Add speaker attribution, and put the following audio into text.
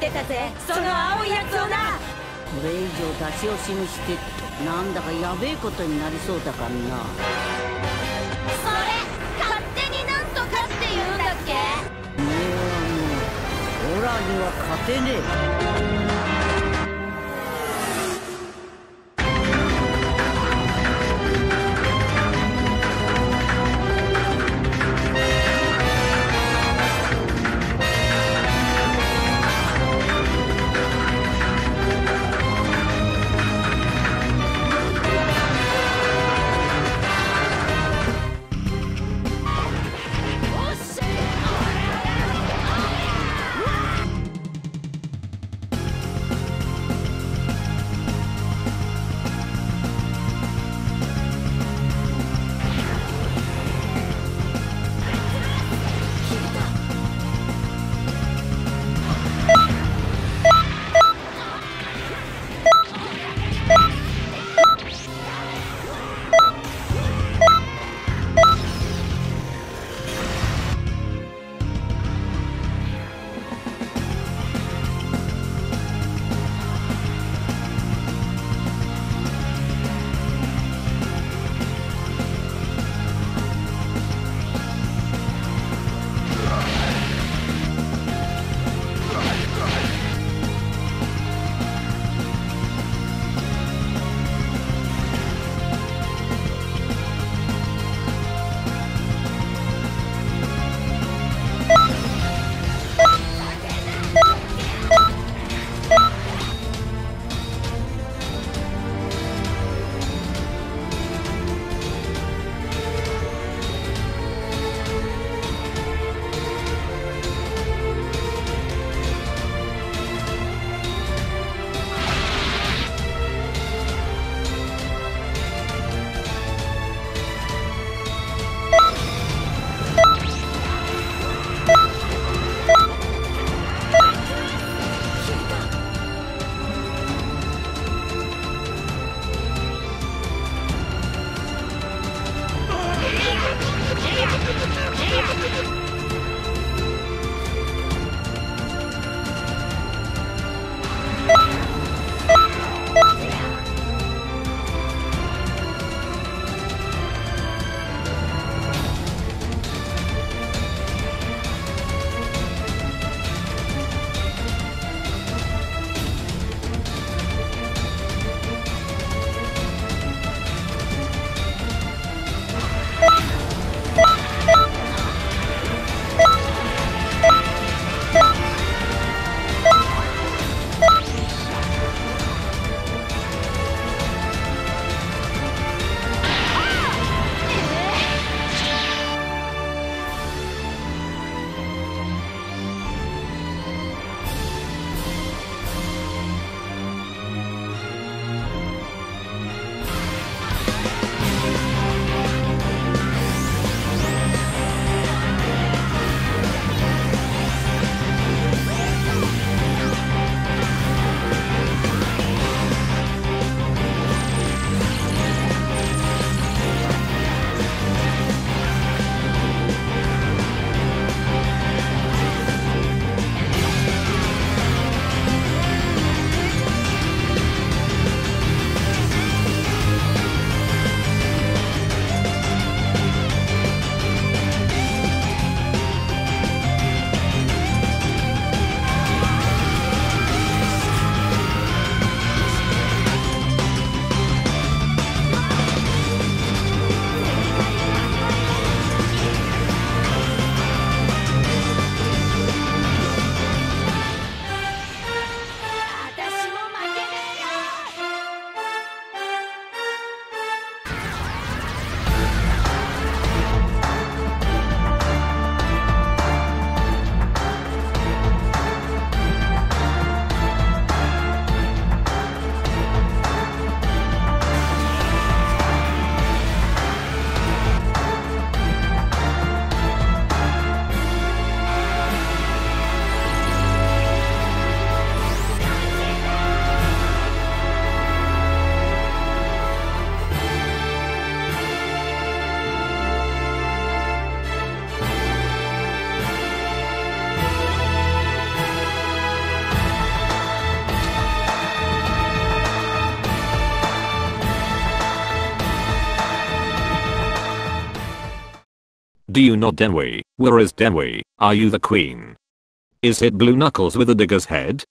Speaker 1: ってたぜ。その青いやつをな。
Speaker 2: これ以上出し惜しみしてなんだかやべえことになりそうだからな。
Speaker 1: それ勝手になんとかって言うんだっけ？お
Speaker 2: えはもうオラには勝てねえ。
Speaker 3: Do you not Denway? Where is Denway? Are you the queen? Is it Blue Knuckles with a digger's head?